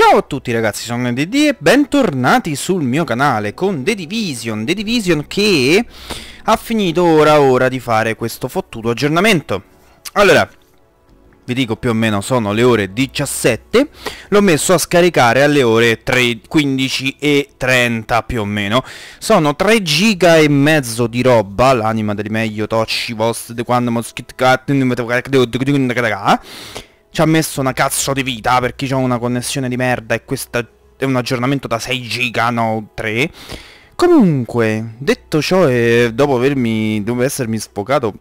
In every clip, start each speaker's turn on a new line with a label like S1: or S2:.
S1: Ciao a tutti ragazzi, sono DD e bentornati sul mio canale con The Division, The Division che ha finito ora ora di fare questo fottuto aggiornamento. Allora, vi dico più o meno sono le ore 17, l'ho messo a scaricare alle ore 3, 15 e 30 più o meno. Sono 3 giga e mezzo di roba, l'anima del meglio, tocci, vostri, quando moschit ci ha messo una cazzo di vita perché ho una connessione di merda e questo è un aggiornamento da 6 giga, no 3. Comunque, detto ciò e dopo avermi, dopo essermi sfocato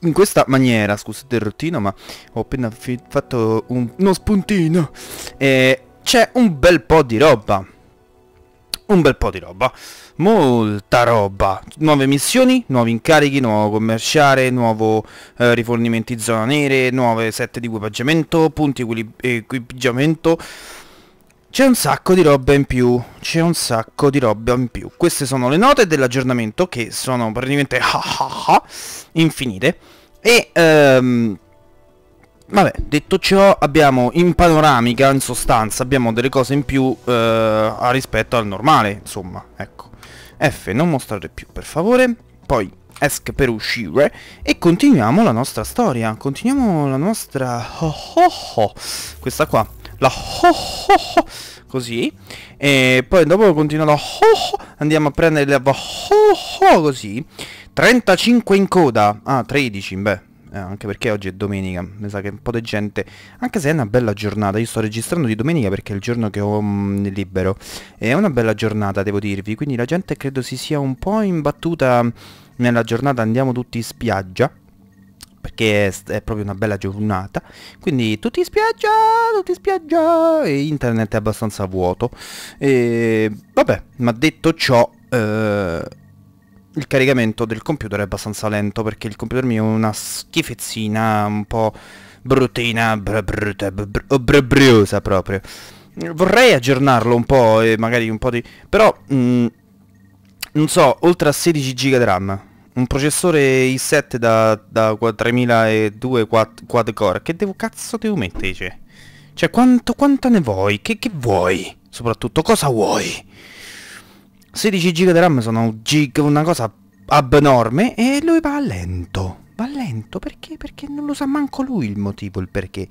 S1: in questa maniera, scusate il rottino, ma ho appena fatto un, uno spuntino, e c'è un bel po' di roba. Un bel po' di roba. Molta roba. Nuove missioni, nuovi incarichi, nuovo commerciale, nuovo eh, rifornimenti zona nere, nuove sette di equipaggiamento, punti equipaggiamento. C'è un sacco di roba in più, c'è un sacco di roba in più. Queste sono le note dell'aggiornamento che sono praticamente infinite. E ehm, Vabbè, detto ciò, abbiamo in panoramica, in sostanza, abbiamo delle cose in più eh, rispetto al normale, insomma, ecco. F, non mostrare più, per favore. Poi ESC per uscire e continuiamo la nostra storia. Continuiamo la nostra... Oh oh oh. Questa qua. La ho ho ho. Così. E poi dopo continuo la ho ho. Andiamo a prendere la ho ho così. 35 in coda. Ah, 13, beh eh, anche perché oggi è domenica, mi sa che un po' di gente, anche se è una bella giornata, io sto registrando di domenica perché è il giorno che ho mh, libero, è una bella giornata devo dirvi, quindi la gente credo si sia un po' imbattuta nella giornata andiamo tutti in spiaggia, perché è, è, proprio una bella giornata. Quindi tutti in spiaggia tutti in spiaggia! E internet è abbastanza vuoto. E vabbè ma detto ciò eh, il caricamento del computer è abbastanza lento perché il computer mio è una schifezzina un po' bruttina, brabbriosa proprio. Vorrei aggiornarlo un po' e magari un po' di... però, mh, mm, non so, oltre a 16 GB RAM, un processore i7 da, da 3002 quad, quad core, che devo cazzo devo mettere, cioè? Cioè, quanto, quanto ne vuoi? Che, che vuoi? Soprattutto, cosa vuoi? 16 giga di RAM sono gig, una cosa abnorme e lui va lento. Va lento perché? Perché non lo sa manco lui il motivo, il perché.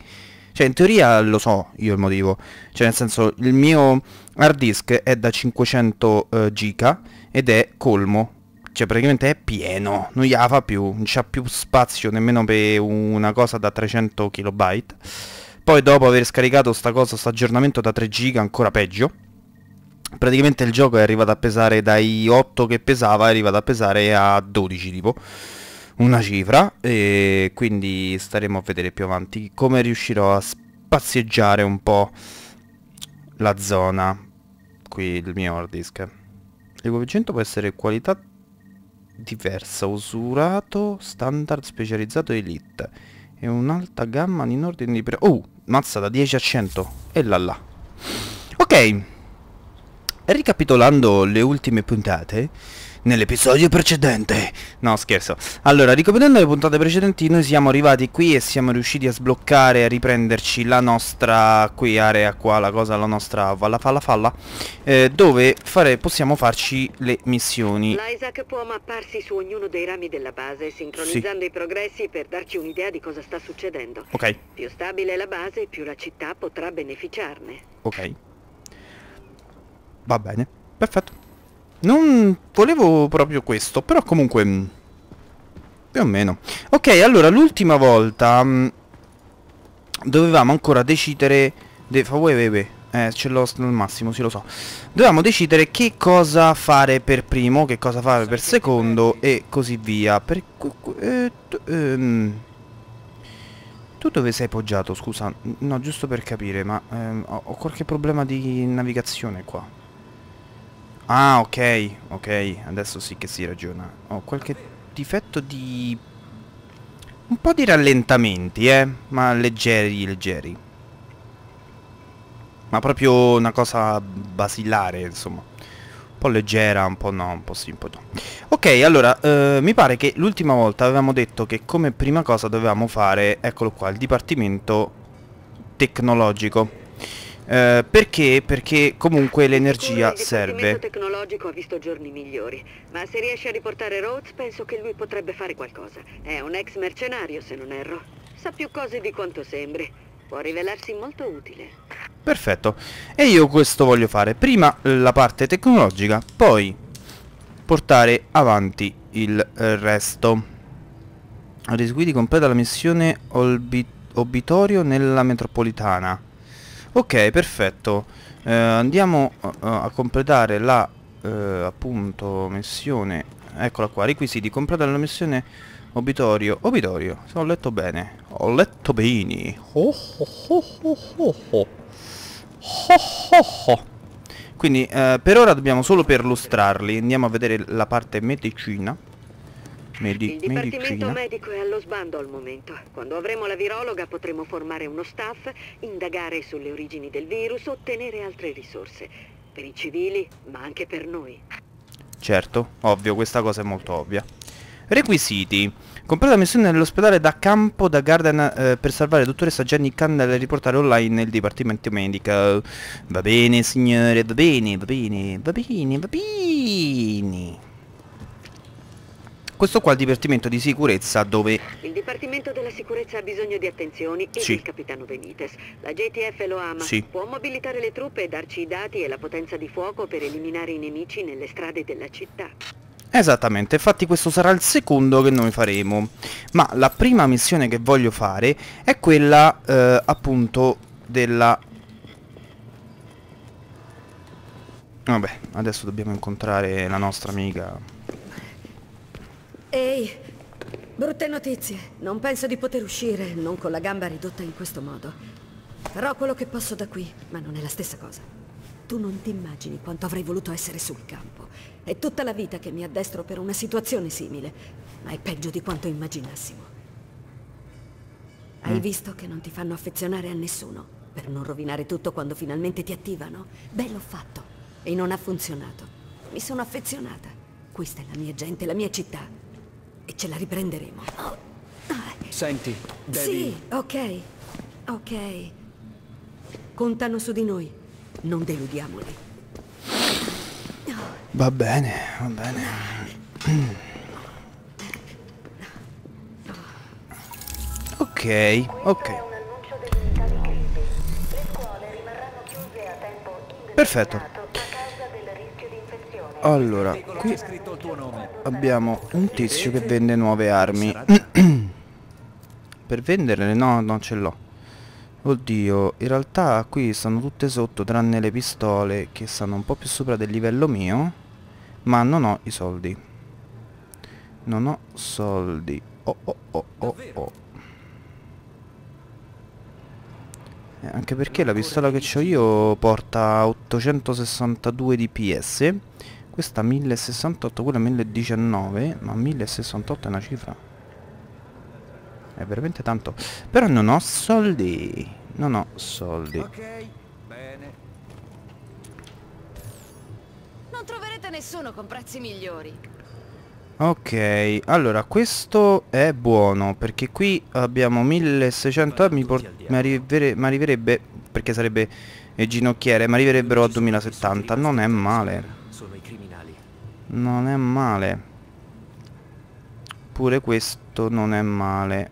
S1: Cioè, in teoria lo so io il motivo. Cioè, nel senso, il mio hard disk è da 500 uh, giga ed è colmo. Cioè, praticamente è pieno. Non gli fa più. Non c'ha più spazio nemmeno per una cosa da 300 kilobyte. Poi dopo aver scaricato sta cosa, sto aggiornamento da 3 giga, ancora peggio praticamente il gioco è arrivato a pesare dai 8 che pesava, è arrivato a pesare a 12 tipo una cifra e quindi staremo a vedere più avanti come riuscirò a spazieggiare un po' la zona qui il mio hard disk. L'equipaggiamento può essere qualità diversa usurato standard specializzato elite e un'alta gamma in ordine di pre oh mazza da 10 a 100 e là là. Ok Ricapitolando le ultime puntate, nell'episodio precedente... No, scherzo. Allora, ricapitolando le puntate precedenti, noi siamo arrivati qui e siamo riusciti a sbloccare, a riprenderci la nostra... Qui area qua, la cosa, la nostra falla falla falla, eh, dove fare, possiamo farci le missioni.
S2: L'Isaac può mapparsi su ognuno dei rami della base, sincronizzando sì. i progressi per darci un'idea di cosa sta succedendo.
S1: Ok.
S2: Più stabile la base, più la città potrà beneficiarne.
S1: Ok. Va bene, perfetto. Non volevo proprio questo, però comunque... Mm, più o meno. Ok, allora, l'ultima volta... Mm, dovevamo ancora decidere... De fa vuoi, Eh, ce l'ho al massimo, sì lo so. Dovevamo decidere che cosa fare per primo, che cosa fare per secondo e così via. Per... Eh, ehm... Tu dove sei poggiato, scusa? No, giusto per capire, ma ehm, ho qualche problema di navigazione qua. Ah, ok, ok, adesso sì che si ragiona. Ho qualche difetto di... Un po' di rallentamenti, eh, ma leggeri, leggeri. Ma proprio una cosa basilare, insomma. Un po' leggera, un po' no, un po' sì, un po' no. Ok, allora, eh, mi pare che l'ultima volta avevamo detto che come prima cosa dovevamo fare, eccolo qua, il dipartimento tecnologico. Eh, perché? Perché comunque l'energia serve.
S2: Il tecnologico ha visto giorni migliori, ma se riesce a riportare Rhodes penso che lui potrebbe fare qualcosa. È un ex mercenario, se non erro. Sa più cose di quanto sembri. Può rivelarsi molto utile.
S1: Perfetto. E io questo voglio fare. Prima la parte tecnologica, poi portare avanti il resto. Reseguiti completa la missione obitorio nella metropolitana. Ok, perfetto. Eh, andiamo uh, a completare la uh, appunto missione. Eccola qua, requisiti. Completare la missione obitorio. Obitorio, se ho letto bene. Ho letto bene. Oh, oh, oh, Quindi eh, per ora dobbiamo solo perlustrarli. Andiamo a vedere la parte medicina.
S2: Medi il Dipartimento medicina. medico è allo sbando al momento. Quando avremo la virologa potremo formare uno staff, indagare sulle origini del virus, ottenere altre risorse. Per i civili, ma anche per noi.
S1: Certo, ovvio, questa cosa è molto ovvia. Requisiti. Completa la missione nell'ospedale da campo da Garden eh, per salvare la dottoressa Jenny Candle e riportare online nel Dipartimento Medico. Va bene, signore, va bene, va bene, va bene, va bene. Questo qua è il Dipartimento di Sicurezza dove...
S2: Il Dipartimento della Sicurezza ha bisogno di attenzioni e sì. del capitano Benitez. La JTF lo ama.
S1: Sì.
S2: Può mobilitare le truppe e darci i dati e la potenza di fuoco per eliminare i nemici nelle strade della città.
S1: Esattamente, infatti questo sarà il secondo che noi faremo. Ma la prima missione che voglio fare è quella eh, appunto della... Vabbè, adesso dobbiamo incontrare la nostra amica
S3: Ehi, brutte notizie. Non penso di poter uscire, non con la gamba ridotta in questo modo. Farò quello che posso da qui, ma non è la stessa cosa. Tu non ti immagini quanto avrei voluto essere sul campo. È tutta la vita che mi addestro per una situazione simile, ma è peggio di quanto immaginassimo. Hai mm. visto che non ti fanno affezionare a nessuno, per non rovinare tutto quando finalmente ti attivano? Beh, l'ho fatto, e non ha funzionato. Mi sono affezionata. Questa è la mia gente, la mia città. E ce la riprenderemo.
S4: Senti, devi...
S3: Sì, ok. Ok. Contano su di noi. Non deludiamoli.
S1: Va bene, va bene. Ok, ok. Perfetto. Allora, qui abbiamo un tizio che vende nuove armi. per venderle? No, non ce l'ho. Oddio, in realtà qui stanno tutte sotto tranne le pistole che stanno un po' più sopra del livello mio. Ma non ho i soldi. Non ho soldi. Oh oh oh oh oh. Eh, anche perché la pistola che ho io porta 862 dps questa 1068, quella 1019, ma 1068 è una cifra. È veramente tanto. Però non ho soldi. Non ho soldi.
S4: Ok, bene.
S3: Non troverete nessuno con prezzi migliori.
S1: Ok, allora questo è buono perché qui abbiamo 1600 mi, mi, arrivere mi arriverebbe perché sarebbe il ginocchiere mi arriverebbero a 2070 non è male non è male. Pure questo non è male.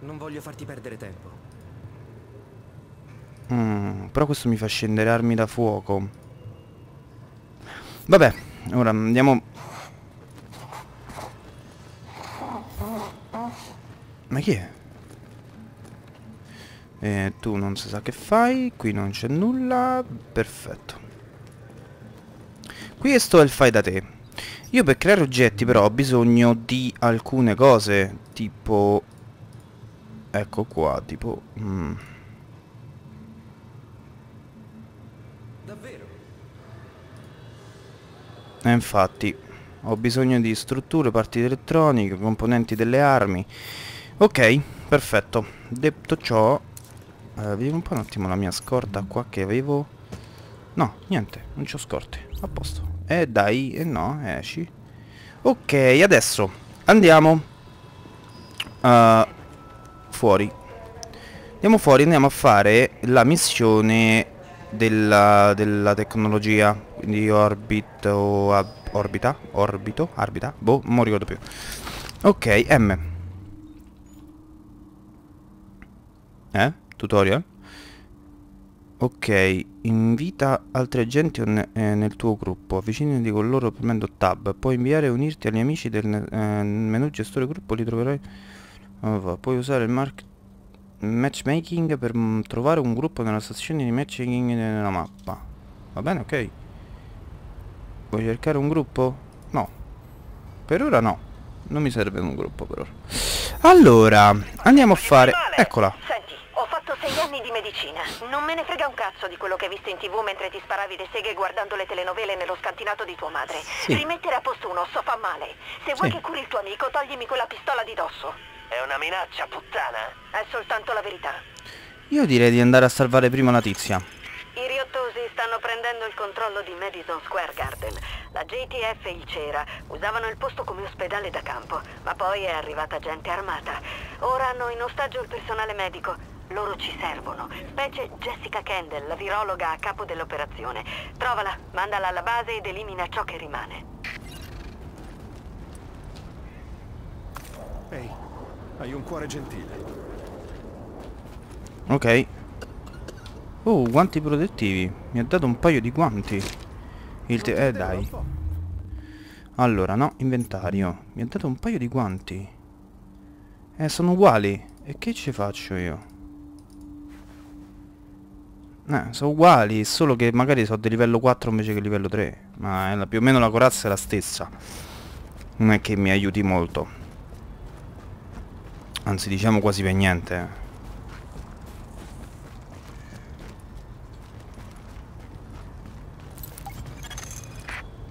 S4: Non voglio farti perdere tempo.
S1: Mm, però questo mi fa scendere armi da fuoco. Vabbè, ora andiamo... Ma chi è? Eh, tu non si sa che fai, qui non c'è nulla, perfetto. Questo è il fai da te. Io per creare oggetti però ho bisogno di alcune cose, tipo... Ecco qua, tipo... Mm.
S4: Davvero?
S1: E eh, infatti, ho bisogno di strutture, parti elettroniche, componenti delle armi. Ok, perfetto. Detto ciò... Eh, vediamo un po' un attimo la mia scorta qua che avevo... No, niente, non c'ho scorte. A posto. Eh dai, eh no, esci. Ok, adesso andiamo uh, fuori. Andiamo fuori, andiamo a fare la missione della, della tecnologia. Quindi orbit o orbita? Orbito? Arbita? Boh, non ricordo più. Ok, M. Eh? Tutorial? Ok, invita altri agenti eh, nel tuo gruppo, avvicinati con loro premendo tab, puoi inviare e unirti agli amici del eh, menu gestore gruppo, li troverai... Oh, puoi usare il matchmaking per mm, trovare un gruppo nella stazione di matchmaking nella mappa. Va bene, ok. Vuoi cercare un gruppo? No. Per ora no. Non mi serve un gruppo per ora. Allora, andiamo a fare... Eccola.
S2: Fatto sei anni di medicina. Non me ne frega un cazzo di quello che hai visto in tv mentre ti sparavi le seghe guardando le telenovele nello scantinato di tua madre. Sì. Rimettere a posto un osso fa male. Se vuoi sì. che curi il tuo amico, toglimi quella pistola di dosso. È una minaccia, puttana? È soltanto la verità.
S1: Io direi di andare a salvare prima la tizia.
S2: I riottosi stanno prendendo il controllo di Madison Square Garden. La JTF e il CERA usavano il posto come ospedale da campo, ma poi è arrivata gente armata. Ora hanno in ostaggio il personale medico. Loro ci servono, specie Jessica Kendall, la virologa a capo dell'operazione. Trovala, mandala alla base ed elimina ciò che rimane.
S5: Ehi, hey. Hai un cuore gentile.
S1: Ok. Oh, guanti protettivi. Mi ha dato un paio di guanti. Il te... Eh, dai. Allora, no, inventario. Mi ha dato un paio di guanti. Eh, sono uguali. E che ci faccio io? Eh, sono uguali, solo che magari sono di livello 4 invece che livello 3. Ma la, più o meno la corazza è la stessa. Non è che mi aiuti molto. Anzi, diciamo quasi per niente.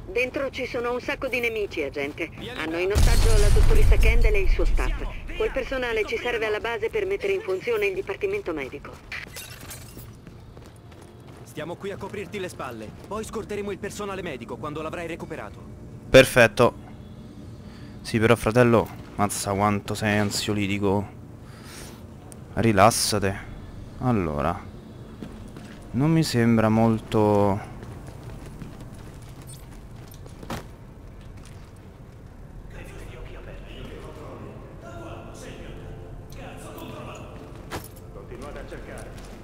S2: Dentro ci sono un sacco di nemici, agente. Hanno in ostaggio la dottoressa Kendall e il suo staff. Quel personale ci serve alla base per mettere in funzione il dipartimento medico.
S4: Stiamo qui a coprirti le spalle. Poi scorteremo il personale medico quando l'avrai recuperato.
S1: Perfetto. Sì, però fratello, mazza quanto sei ansiolitico. Rilassate. Allora. Non mi sembra molto...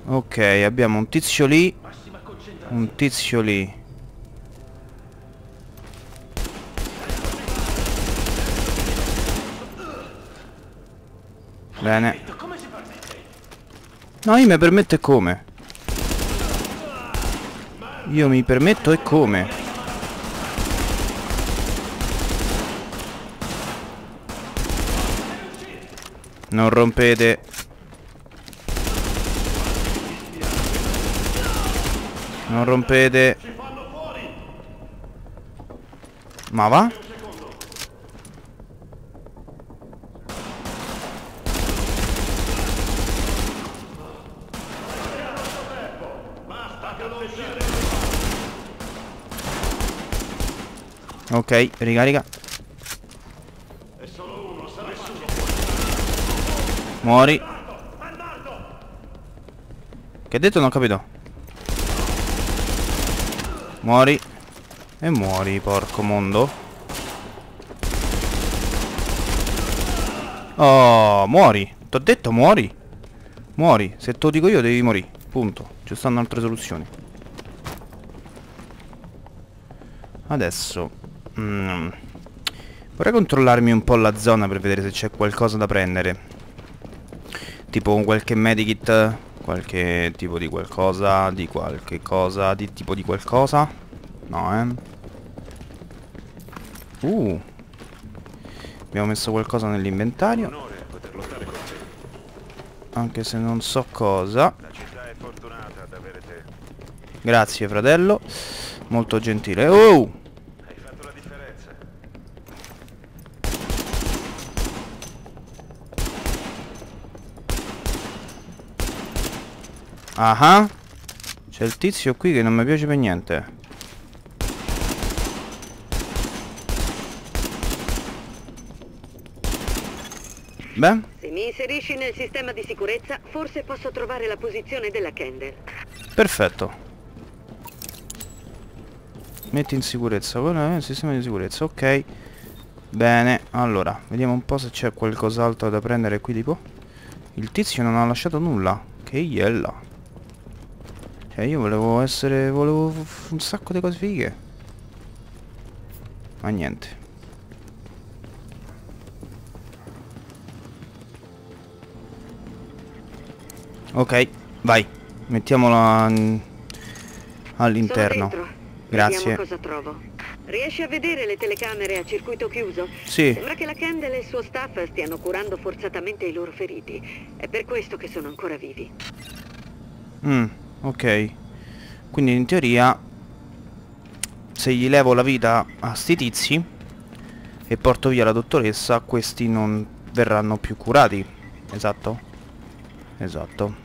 S1: Ok, abbiamo un tizio lì. Un tizio lì. Bene. No, io mi permetto e come? Io mi permetto e come? Non rompete. Non rompete. Ma va? Ok, ricarica. Muori. Che ha detto non ho capito. Muori. E muori, porco mondo. Oh, muori. T'ho detto muori. Muori. Se te lo dico io devi morire. Punto. Ci stanno altre soluzioni. Adesso Mm. Vorrei controllarmi un po' la zona per vedere se c'è qualcosa da prendere. Tipo qualche medikit, qualche tipo di qualcosa, di qualche cosa, di tipo di qualcosa. No, eh. Uh. Abbiamo messo qualcosa nell'inventario. Anche se non so cosa. Grazie fratello. Molto gentile. Oh! Ah C'è il tizio qui che non mi piace per niente Beh
S2: Se Mi inserisci nel sistema di sicurezza? Forse posso trovare la posizione della Kendall.
S1: Perfetto. Metti in sicurezza. Quello è il sistema di sicurezza, ok. Bene, allora, vediamo un po' se c'è qualcos'altro da prendere qui tipo. Il tizio non ha lasciato nulla. Che iella. Cioè io volevo essere... volevo un sacco di cose fighe. Ma niente. Ok, vai. Mettiamola all'interno. Grazie.
S2: cosa trovo. Riesci a vedere le telecamere a circuito chiuso?
S1: Sì.
S2: Sembra che la Kendall e il suo staff stiano curando forzatamente i loro feriti. È per questo che sono ancora vivi.
S1: Mm, ok. Quindi in teoria se gli levo la vita a sti tizi e porto via la dottoressa, questi non verranno più curati. Esatto? Esatto.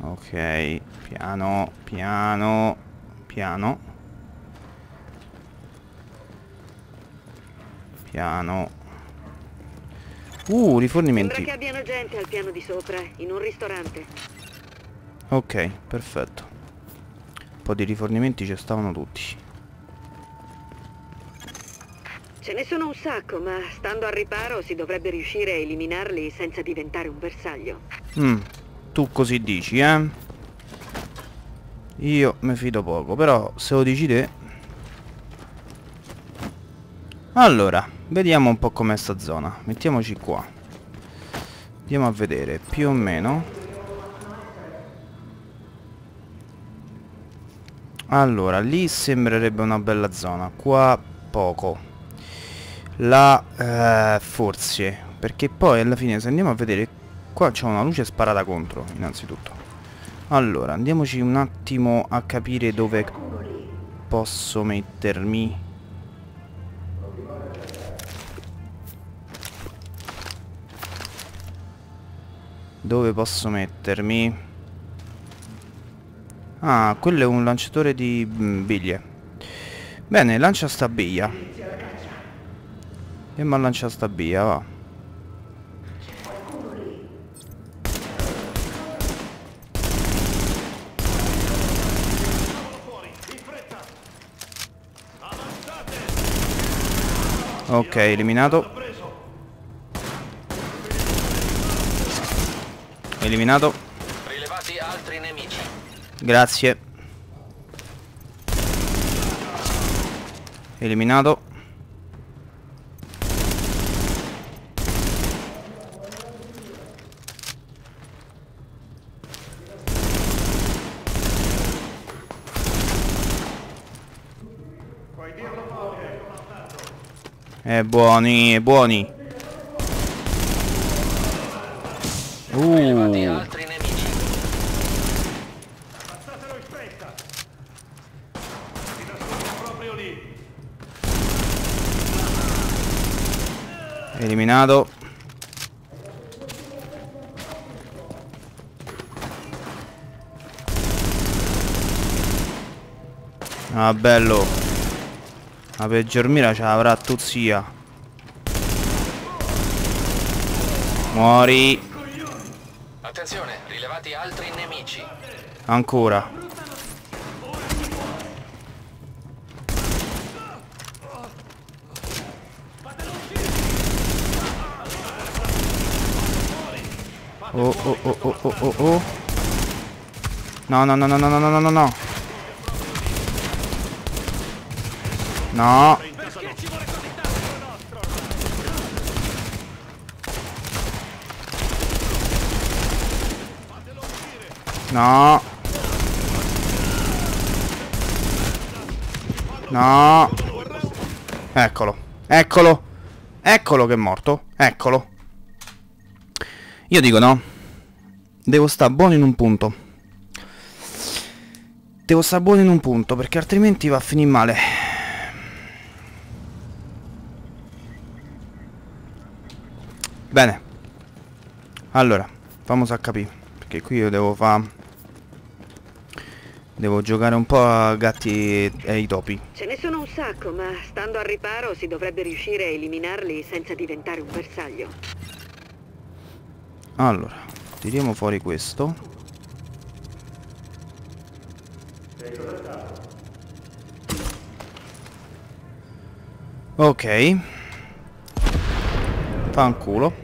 S1: Ok, piano, piano, piano. Piano. Uh, rifornimenti.
S2: Sembra che abbiano gente al piano di sopra, in un ristorante.
S1: Ok, perfetto. Un po' di rifornimenti ci stavano tutti.
S2: Ce ne sono un sacco, ma stando al riparo si dovrebbe riuscire a eliminarli senza diventare un bersaglio.
S1: Mm, tu così dici, eh? Io mi fido poco, però se lo dici te... Allora, vediamo un po' com'è sta zona. Mettiamoci qua. Andiamo a vedere, più o meno. Allora, lì sembrerebbe una bella zona. Qua poco. Là, eh, forse. Perché poi alla fine se andiamo a vedere Qua c'è una luce sparata contro, innanzitutto. Allora, andiamoci un attimo a capire dove posso mettermi. Dove posso mettermi? Ah, quello è un lanciatore di mm, biglie. Bene, lancia sta biglia. E ma lancia sta biglia, va. Ok, eliminato. Eliminato. Rilevati altri nemici. Grazie. Eliminato. Eh, buoni, buoni. Ah, bello. La peggior mira ce l'avrà Tuzia. Muori.
S6: Attenzione, rilevati altri nemici.
S1: Ancora. Oh oh oh oh oh oh oh. No no no no no no no no no. No. No. No. Eccolo. Eccolo. Eccolo che è morto. Eccolo. Io dico no. Devo stare buono in un punto. Devo stare buono in un punto perché altrimenti va a finire male. Bene. Allora, vamos a capire. Perché qui io devo fare... Devo giocare un po' a gatti e ai topi.
S2: Ce ne sono un sacco, ma stando al riparo si dovrebbe riuscire a eliminarli senza diventare un bersaglio.
S1: Allora, tiriamo fuori questo. Ok. Fanculo.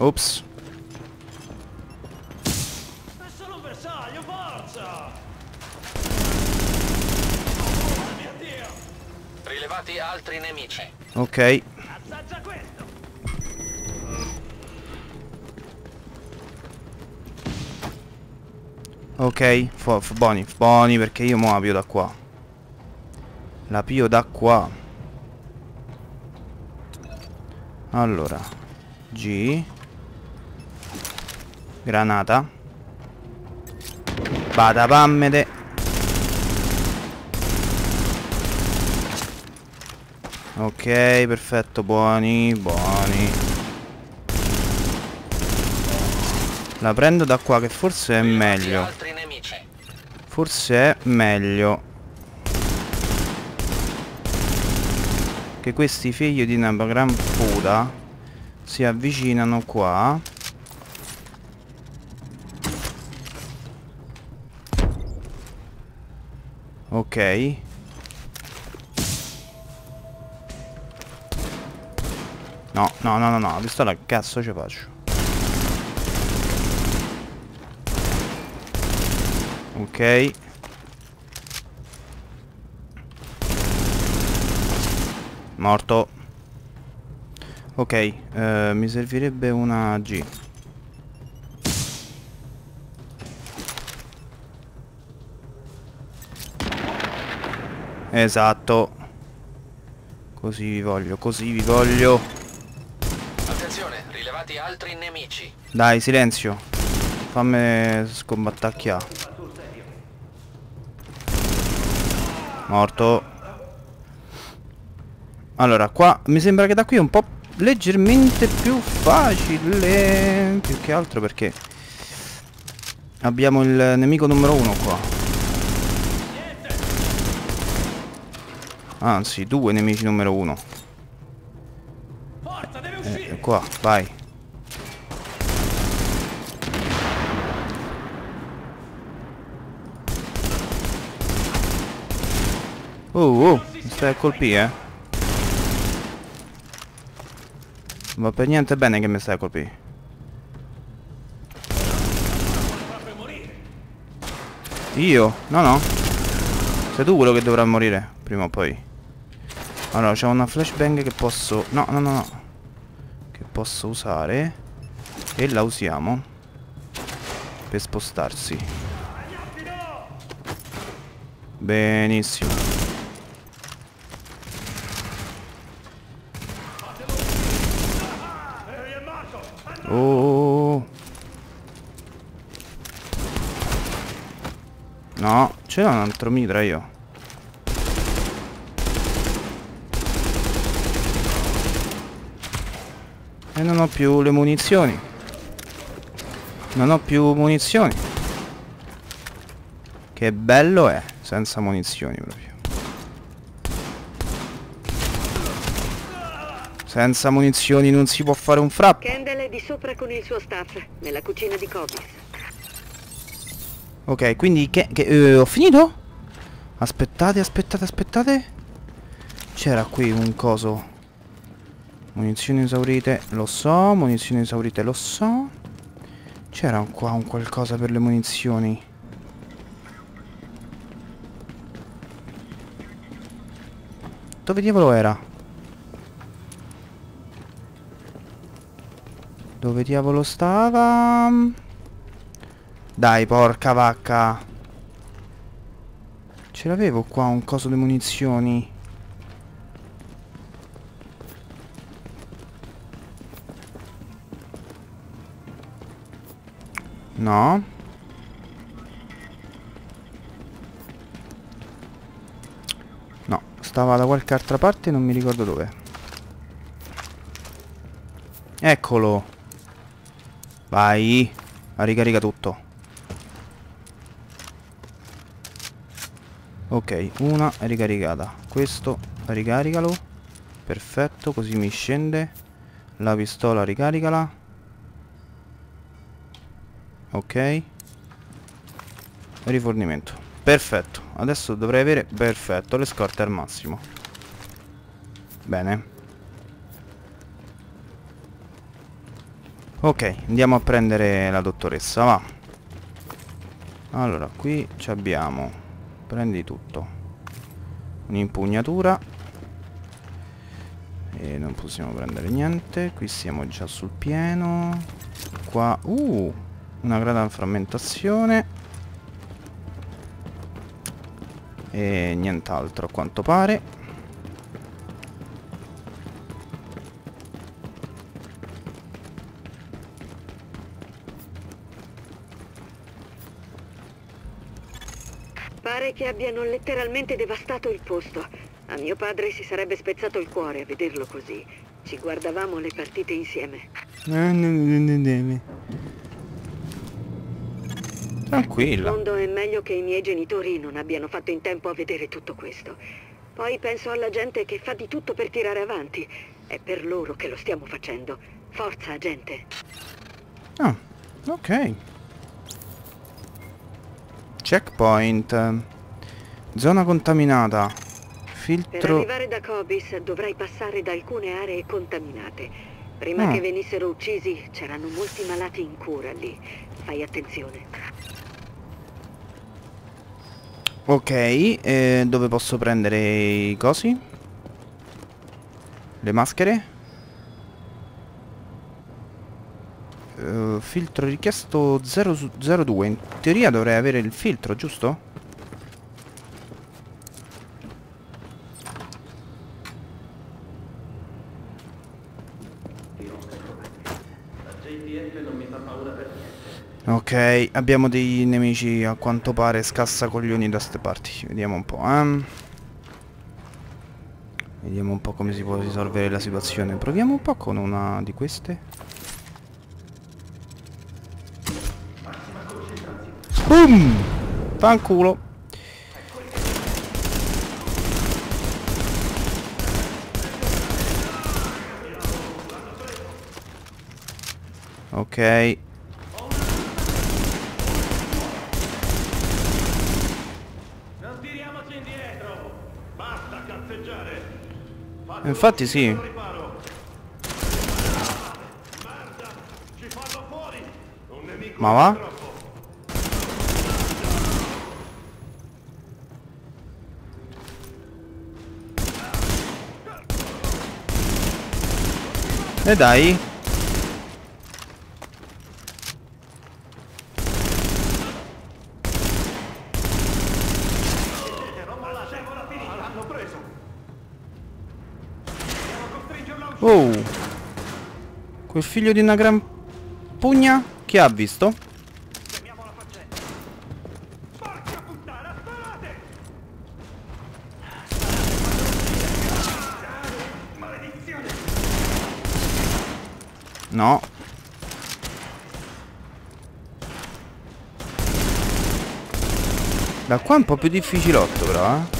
S1: Ops.
S7: È solo un bersaglio, forza!
S6: Rilevati altri nemici.
S1: Ok.
S7: Assaggia questo!
S1: Ok, buoni, buoni perché io mo la pio da qua. La pio da qua. Allora, G. Granata. Bada pammete. Ok, perfetto, buoni, buoni. La prendo da qua che forse è meglio. Forse è meglio. Che questi figli di una gran puta si avvicinano qua. Ok. No, no, no, no, no, la pistola cazzo ci faccio? Ok. Morto. Ok, eh, mi servirebbe una G. Esatto. Così vi voglio, così vi voglio.
S6: Attenzione, rilevati altri nemici.
S1: Dai, silenzio. Fammi scombattacchiare. Morto. Allora, qua mi sembra che da qui è un po' leggermente più facile. Più che altro perché abbiamo il nemico numero uno qua. Anzi, due nemici numero uno. Eh, qua, vai. Oh, oh, mi stai a colpire, eh? Va per niente bene che mi stai a colpire. Io? No, no. Sei tu quello che dovrà morire, prima o poi. Allora, c'è una flashbang che posso... No, no, no, no. Che posso usare. E la usiamo. Per spostarsi. Benissimo. Oh. No, c'era un altro mitra io. E non ho più le munizioni. Non ho più munizioni. Che bello è, senza munizioni proprio. Senza munizioni non si può fare un frappo.
S2: Kendall è di sopra con il suo staff, nella cucina di Cobis.
S1: Ok, quindi che, che eh, ho finito? Aspettate, aspettate, aspettate. C'era qui un coso. Munizioni esaurite, lo so, munizioni esaurite, lo so. C'era qua un qualcosa per le munizioni. Dove diavolo era? Dove diavolo stava? Dai, porca vacca. Ce l'avevo qua un coso di munizioni. No. No, Stava da qualche altra parte non mi ricordo dove. Eccolo. Vai. Ricarica tutto. Ok, una è ricaricata. Questo ricaricalo. Perfetto, così mi scende. La pistola ricaricala. Ok. Rifornimento. Perfetto. Adesso dovrei avere... Perfetto, le scorte al massimo. Bene. Ok, andiamo a prendere la dottoressa, va. Allora, qui abbiamo prendi tutto un'impugnatura e non possiamo prendere niente qui siamo già sul pieno qua uh una grata frammentazione e nient'altro a quanto pare
S2: Pare che abbiano letteralmente devastato il posto. A mio padre si sarebbe spezzato il cuore a vederlo così. Ci guardavamo le partite insieme.
S1: Tranquilla.
S2: Fondo è meglio che i miei genitori non abbiano fatto in tempo a vedere tutto questo. Poi penso alla gente che fa di tutto per tirare avanti. È per loro che lo stiamo facendo. Forza, gente.
S1: Ah, ok. Checkpoint. Zona contaminata. Filtro...
S2: Per arrivare da Cobis dovrai passare da alcune aree contaminate. Prima
S1: Ah.
S2: che venissero uccisi c'erano molti malati in cura lì. Fai attenzione.
S1: Ok, eh, dove posso prendere i cosi? Le maschere? Eh, filtro richiesto 0 su 02. In teoria dovrei avere il filtro, giusto? Ok, abbiamo dei nemici a quanto pare scassacoglioni da ste parti. Vediamo un po', eh. Vediamo un po' come si può risolvere la situazione. Proviamo un po' con una di queste. Boom! Fanculo. Ok.
S7: Non tiriamoci indietro! Basta cazzeggiare!
S1: Infatti sì. Ma va? E dai. Oh. Quel figlio di una gran pugna? Chi ha visto? No. Da qua è un po' più difficilotto però, eh.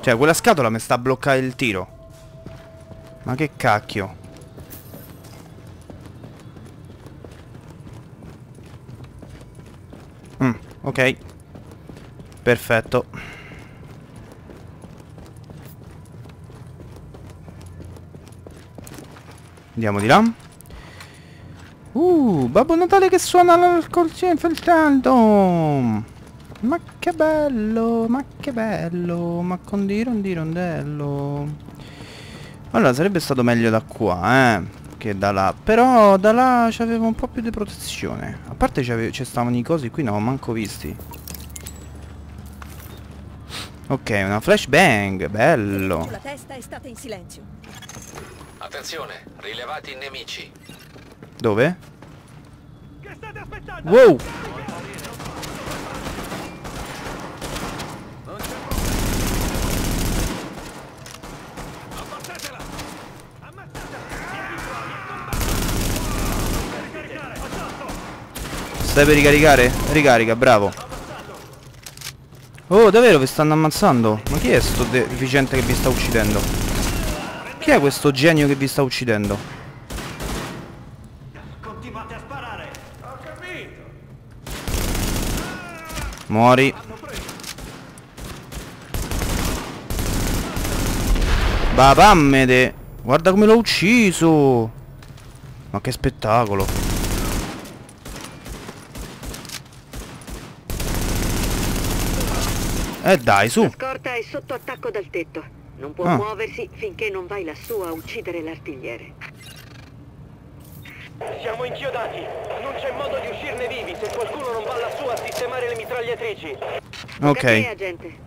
S1: Cioè, quella scatola mi sta a bloccare il tiro. Ma che cacchio. Mm, ok. Perfetto. Andiamo di là. Uh, Babbo Natale che suona l'alcolcino infiltrato. Ma che bello, ma che bello, ma con di rondi rondello. Allora, sarebbe stato meglio da qua, eh, che da là. Però da là c'avevo un po' più di protezione. A parte ci stavano i cosi qui, non ho manco visti. Ok, una flashbang, bello.
S3: Sulla testa e state in silenzio.
S6: Attenzione, rilevati nemici.
S1: Dove? Wow! Stai per ricaricare? Ricarica, bravo. Oh, davvero vi stanno ammazzando? Ma chi è sto deficiente che vi sta uccidendo? Chi è questo genio che vi sta uccidendo?
S7: Continuate a sparare! Ho capito!
S1: Muori. Babammede! Guarda come l'ho ucciso! Ma che spettacolo! Eh dai, su!
S2: La scorta è sotto attacco dal tetto. Non può
S1: Ah.
S2: muoversi finché non vai lassù a uccidere l'artigliere.
S4: Siamo inchiodati. Non c'è modo di uscirne vivi se qualcuno non va lassù a sistemare le mitragliatrici.
S1: Ok.
S2: Agente?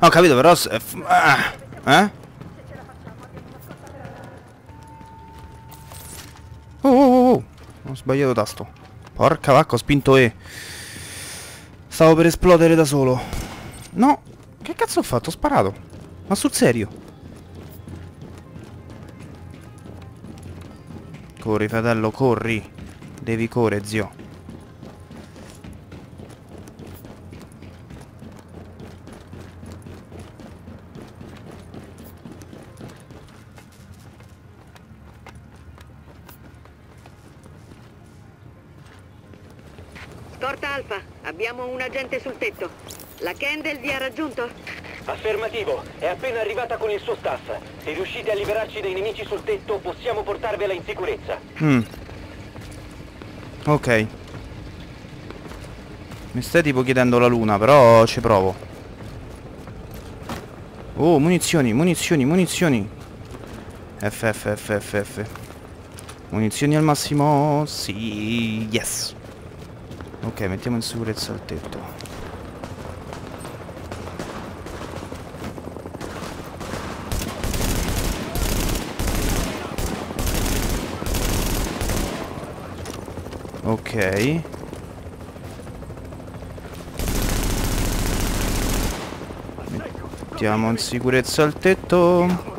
S1: Ho capito però... se- f- ah, Eh? Oh, oh, oh, oh. Ho sbagliato tasto. Porca vacca, ho spinto E. Stavo per esplodere da solo. No. Che cazzo ho fatto? Ho sparato. Ma sul serio? Corri, fratello, corri. Devi correre, zio.
S4: Dai nemici sul tetto, possiamo portarvela in sicurezza.
S1: Mm. Ok. Mi stai tipo chiedendo la luna, però ci provo. Oh, munizioni, munizioni, munizioni. F. Munizioni al massimo. Sì, yes. Ok, mettiamo in sicurezza il tetto. Ok. Mettiamo in sicurezza il tetto.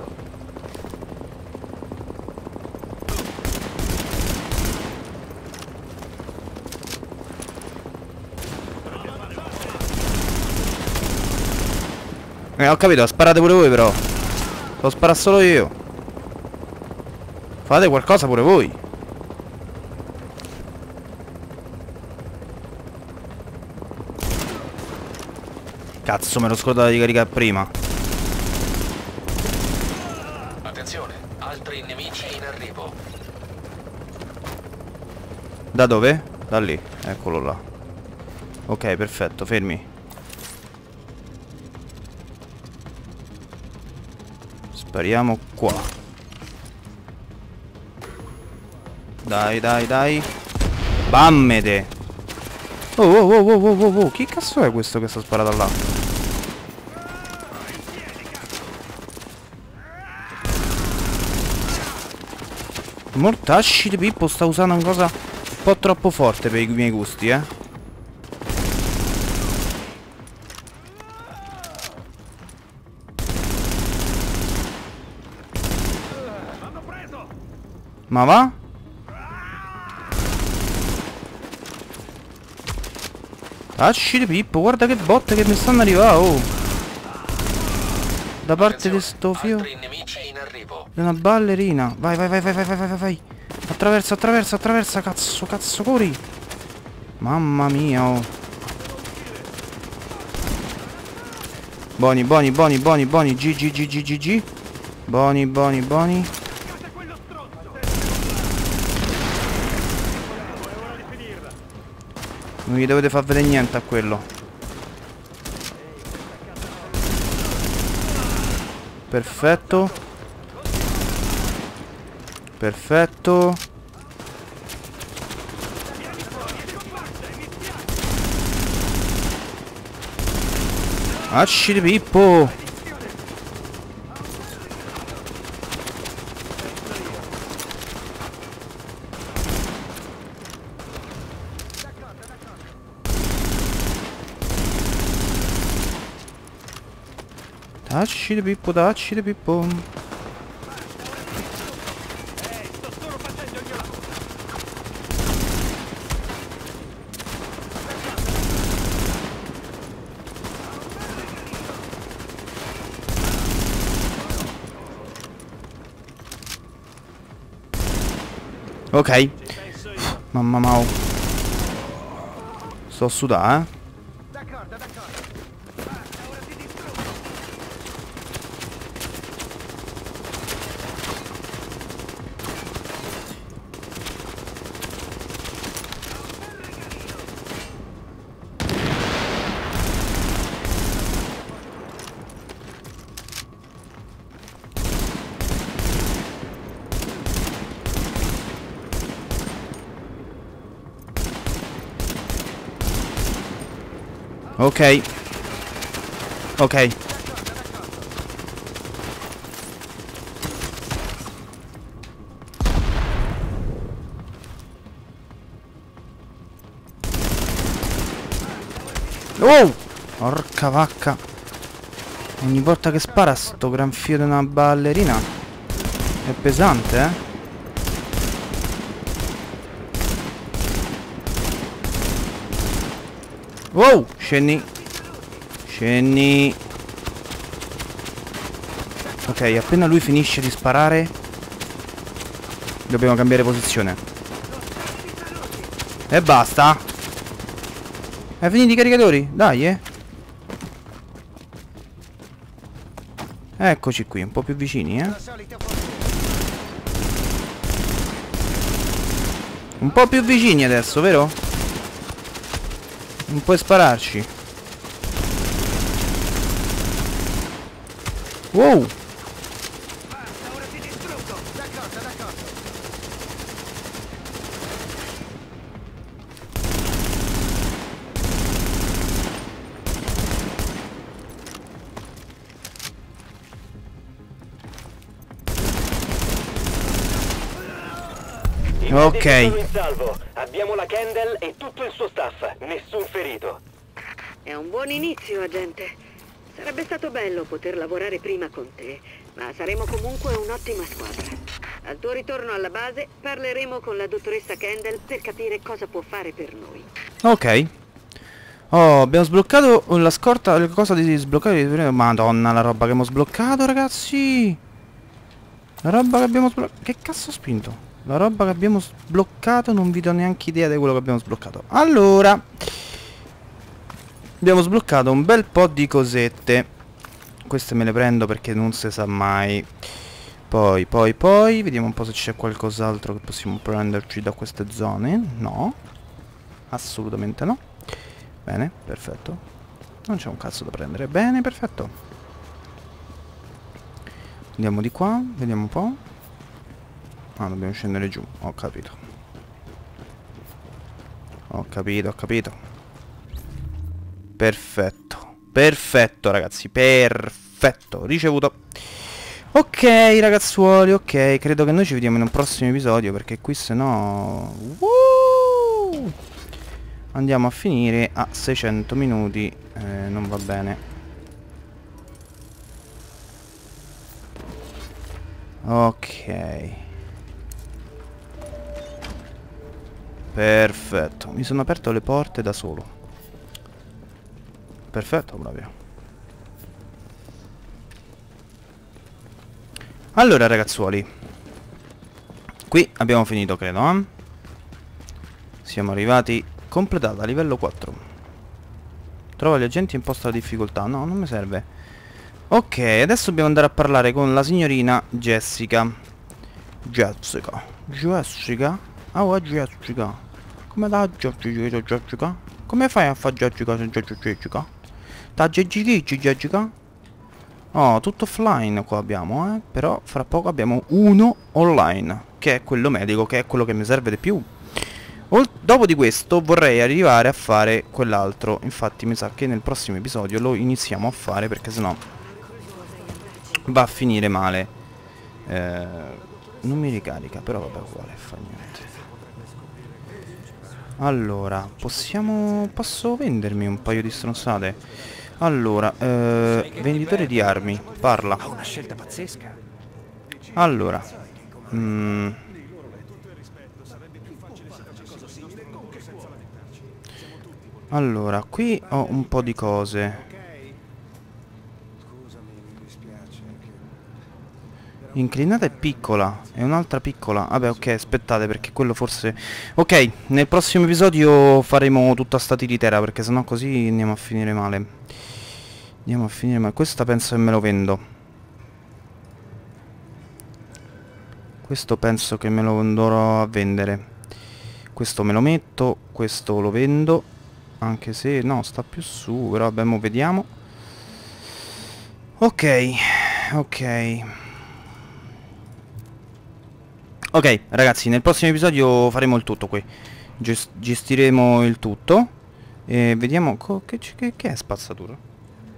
S1: Eh, ho capito, sparate pure voi però. Devo sparare solo io. Fate qualcosa pure voi. Cazzo, me l'ho scordato di caricare prima.
S6: Attenzione, altri nemici in arrivo.
S1: Da dove? Da lì, eccolo là. Ok, perfetto, fermi. Spariamo qua. Dai, dai, dai. Bammede. Oh, oh, oh, oh, oh, oh, oh, chi cazzo è questo che sta sparato là? Mortacci di Pippo sta usando una cosa un po' troppo forte per i miei gusti, eh. Ma va? Tacci di Pippo, guarda che botte che mi stanno arrivando, oh. Da parte di sto fio
S6: arrivo.
S1: È una ballerina. Vai, vai, vai, vai, vai, vai, vai, vai. Attraverso, attraversa, attraversa, cazzo, cazzo, corri. Mamma mia, oh. Boni, boni, boni, boni, boni, g, g, g, g, g, g. Boni, boni, boni. Non gli dovete far vedere niente a quello. Perfetto. Perfetto. Acci di Pippo! Acci di Pippo, dacci di Pippo! Ok. Mamma mia. Sto a sudare, eh. Ok. Ok. Oh! Porca vacca. Ogni volta che spara sto gran fio di una ballerina. È pesante, eh? Wow, scendi. Scendi. Ok, appena lui finisce di sparare Dobbiamo cambiare posizione E basta È finito i caricatori? Dai, eh Eccoci qui, un po' più vicini, eh Un po' più vicini adesso, vero? Non puoi spararci. Wow! Ok.
S4: Abbiamo la Kendall e tutto il suo staff. Nessun ferito.
S2: È un buon inizio, agente. Sarebbe stato bello poter lavorare prima con te, ma saremo comunque un'ottima squadra. Al tuo ritorno alla base parleremo con la dottoressa Kendall per capire cosa può fare per noi.
S1: Ok. Oh, abbiamo sbloccato la scorta, la cosa di sbloccare. Madonna, la roba che abbiamo sbloccato, ragazzi. La roba che abbiamo sbloccato. Che cazzo ho spinto? La roba che abbiamo sbloccato non vi do neanche idea di quello che abbiamo sbloccato. Allora, abbiamo sbloccato un bel po' di cosette. Queste me le prendo perché non si sa mai. Poi, poi, poi, vediamo un po' se c'è qualcos'altro che possiamo prenderci da queste zone. No, assolutamente no. Bene, perfetto. Non c'è un cazzo da prendere. Bene, perfetto. Andiamo di qua, vediamo un po'. Ah, dobbiamo scendere giù. Ho capito. Ho capito, ho capito. Perfetto. Perfetto, ragazzi. Perfetto. Ricevuto. Ok, ragazzuoli, ok. Credo che noi ci vediamo in un prossimo episodio perché qui se no... Andiamo a finire a 600 minuti. Eh, non va bene. Ok. Perfetto, mi sono aperto le porte da solo. Perfetto, proprio. Allora ragazzuoli. Qui abbiamo finito credo eh? Siamo arrivati Completata, livello 4 Trova gli agenti e imposta la difficoltà. No, non mi serve. Ok, adesso dobbiamo andare a parlare con la signorina Jessica. Jessica. Jessica. Oh, è Jessica come da Giorgio Giorgica? Come fai a fare Giorgica senza Giorgica? Da Giorgica Giorgica? Oh, tutto offline qua abbiamo, eh? Però fra poco abbiamo uno online, che è quello medico, che è quello che mi serve di più. O dopo di questo vorrei arrivare a fare quell'altro, infatti mi sa che nel prossimo episodio lo iniziamo a fare perché sennò va a finire male. Eh, non mi ricarica, però vabbè uguale, fa niente. Allora, possiamo... posso vendermi un paio di stronzate? Allora, eh, venditore di armi, parla.
S8: Ha una scelta pazzesca.
S1: Allora, mm. Allora, qui ho un po' di cose. Inclinata è piccola E un'altra piccola. Vabbè ok aspettate perché quello forse Ok nel prossimo episodio faremo tutta sta tiritera Perché sennò così andiamo a finire male. Andiamo a finire male. Questa penso che me lo vendo. Questo penso che me lo andrò a vendere. Questo me lo metto Questo lo vendo. Anche se no sta più su Però vabbè mo vediamo. Ok Ok Ok, ragazzi, nel prossimo episodio faremo il tutto qui. Gest gestiremo il tutto. E vediamo... Che, che, che, è spazzatura?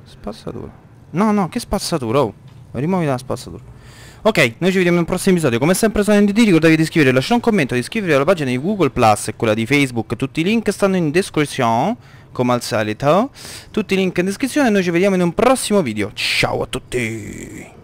S1: Spazzatura. No, no, che spazzatura? Oh, rimuovi la spazzatura. Ok, noi ci vediamo nel prossimo episodio. Come sempre sono NDT, ricordatevi di iscrivervi, lasciare un commento, di iscrivervi alla pagina di Google Plus e quella di Facebook. Tutti i link stanno in descrizione, come al solito. Tutti i link in descrizione e noi ci vediamo in un prossimo video. Ciao a tutti!